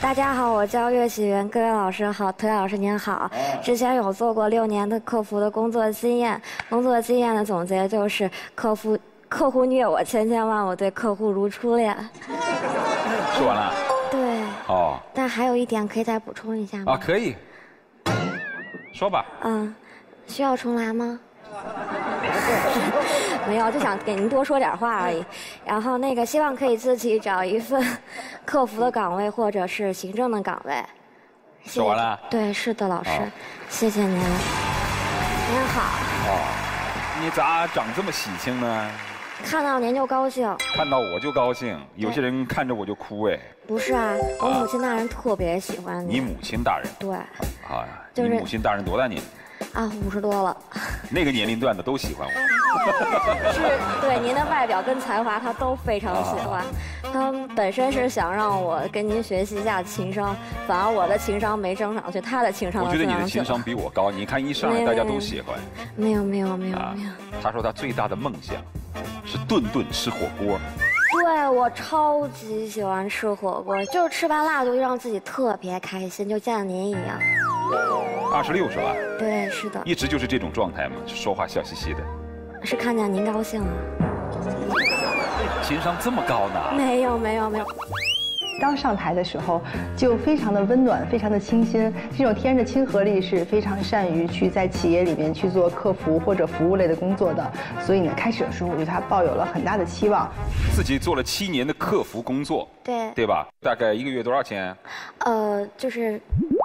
大家好，我叫岳喜云，各位老师好，涂老师您好。之前有做过六年的客服的工作经验，工作经验的总结就是客服客户虐我千千万，我对客户如初恋。说完了。对。哦。但还有一点可以再补充一下吗？啊，可以。说吧。嗯，需要重来吗？没有，就想给您多说点话而已。然后那个，希望可以自己找一份 客服的岗位或者是行政的岗位。说完了。对，是的，老师，谢谢您。您好。哦，你咋长这么喜庆呢？看到您就高兴。看到我就高兴，有些人看着我就哭哎。不是啊，我母亲大人特别喜欢你。你母亲大人？对。啊，你母亲大人多大年？啊，五十多了。那个年龄段的都喜欢我。是对您的外表跟才华，他都非常喜欢。他本身是想让我跟您学习一下情商，反而我的情商没升上去，他的情商。我觉得你的情商比我高。你看一上来大家都喜欢。没有没有没有没有。他说他最大的梦想是顿顿吃火锅。对我超级喜欢吃火锅，就是吃完辣就让自己特别开心，就像您一样。二十六是吧？对，是的。一直就是这种状态嘛，说话笑嘻嘻的。是看见您高兴了。情商这么高呢？没有没有没有。刚上台的时候就非常的温暖，非常的清新，这种天然的亲和力是非常善于去在企业里面去做客服或者服务类的工作的。所以呢，开始的时候我对他抱有了很大的期望。自己做了七年的客服工作，对对吧？大概一个月多少钱？呃，就是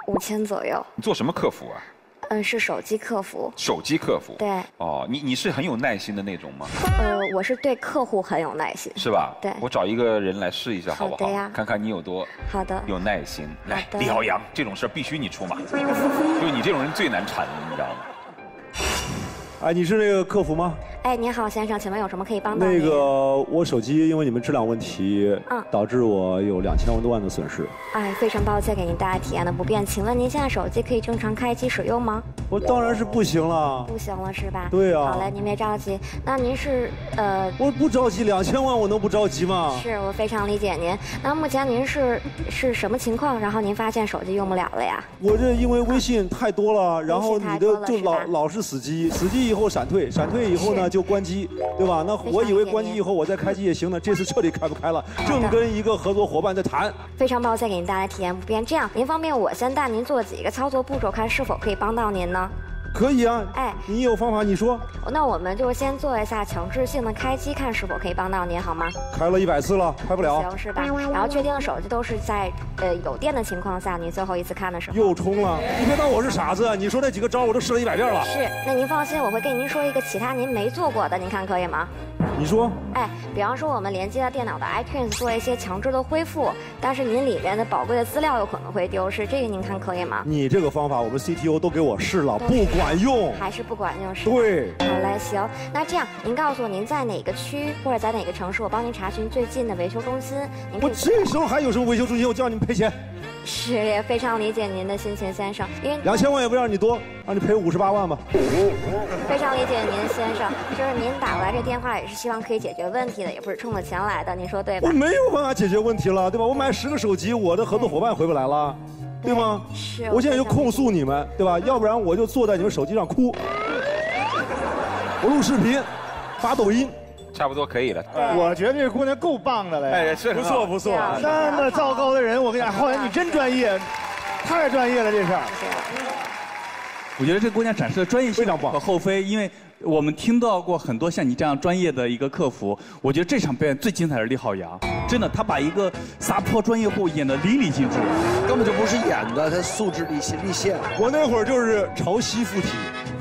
五千左右。你做什么客服啊？嗯，是手机客服。手机客服。对。哦，你你是很有耐心的那种吗？呃，我是对客户很有耐心。是吧？对。我找一个人来试一下，好不好？好的呀。看看你有多好的有耐心。来，李浩洋，这种事必须你出马，就你这种人最难缠，你知道吗？哎，你是那个客服吗？哎，您好，先生，请问有什么可以帮到您？那个，我手机因为你们质量问题，嗯，导致我有两千多万的损失。哎，非常抱歉给您带来体验的不便，请问您现在手机可以正常开机使用吗？我当然是不行了。不行了是吧？对呀。好嘞，您别着急。那您是呃？我不着急，两千万我能不着急吗？是我非常理解您。那目前您是是什么情况？然后您发现手机用不了了呀？我这因为微信太多了，然后你的就老老是死机，死机以后闪退，闪退以后呢就关机，对吧？那我以为关机以后我再开机也行呢，这次彻底开不开了，正跟一个合作伙伴在谈。非常抱歉给您带来体验不便，这样您方便我先带您做几个操作步骤，看是否可以帮到您呢？可以啊，哎，你有方法你说。那我们就先做一下强制性的开机，看是否可以帮到您，好吗？开了一百次了，开不了。行是吧？然后确定手机都是在呃有电的情况下，您最后一次看的时候。又充了，你别当我是傻子，你说那几个招我都试了一百遍了。是，那您放心，我会跟您说一个其他您没做过的，您看可以吗？你说，哎，比方说我们连接了电脑的 iTunes 做一些强制的恢复，但是您里面的宝贵的资料有可能会丢失，这个您看可以吗？你这个方法我们 CTO 都给我试了，不管用，还是不管用是？对，好嘞，行，那这样您告诉我您在哪个区或者在哪个城市，我帮您查询最近的维修中心。我这时候还有什么维修中心？我叫你们赔钱。是，也非常理解您的心情，先生。因为两千万也不让你多，让你赔五十八万吧。非常理解您，先生。就是您打过来这电话，也是希望可以解决问题的，也不是冲着钱来的，您说对吧？我没有办法解决问题了，对吧？我买十个手机，我的合作伙伴回不来了，对吗？是。我现在就控诉你们，对吧？要不然我就坐在你们手机上哭，我录视频，发抖音。差不多可以了，我觉得这姑娘够棒的了，哎，是不错不错。那么糟糕的人，我跟你讲，浩然你真专业，太专业了这事儿。我觉得这姑娘展示的专业性无可厚非，因为我们听到过很多像你这样专业的一个客服。我觉得这场表演最精彩的是李浩洋，真的，他把一个撒泼专业户演得淋漓尽致，根本就不是演的，他素质立立现。我那会儿就是潮汐附体。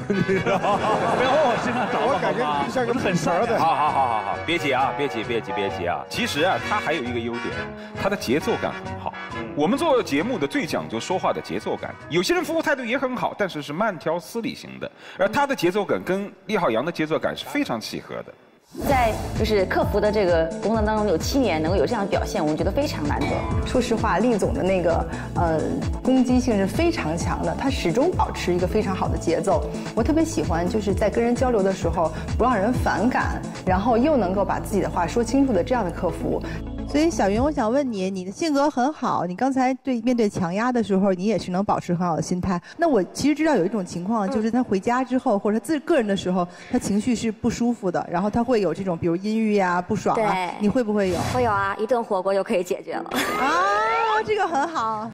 你知道吗？不要往我身上找，我感觉你像个很神的。好好好好好，别急啊，别急，别急，别急啊！其实啊，他还有一个优点，他的节奏感很好。我们做节目的最讲究说话的节奏感。有些人服务态度也很好，但是是慢条斯理型的，而他的节奏感跟厉浩洋的节奏感是非常契合的。在就是客服的这个工作当中，有七年能够有这样的表现，我们觉得非常难得。说实话，厉总的那个呃攻击性是非常强的，他始终保持一个非常好的节奏。我特别喜欢就是在跟人交流的时候不让人反感，然后又能够把自己的话说清楚的这样的客服。所以小云，我想问你，你的性格很好，你刚才对面对强压的时候，你也是能保持很好的心态。那我其实知道有一种情况，就是他回家之后或者他自个人的时候，他情绪是不舒服的，然后他会有这种比如阴郁呀、不爽啊，你会不会有？会有啊，一顿火锅就可以解决了。啊，这个很好。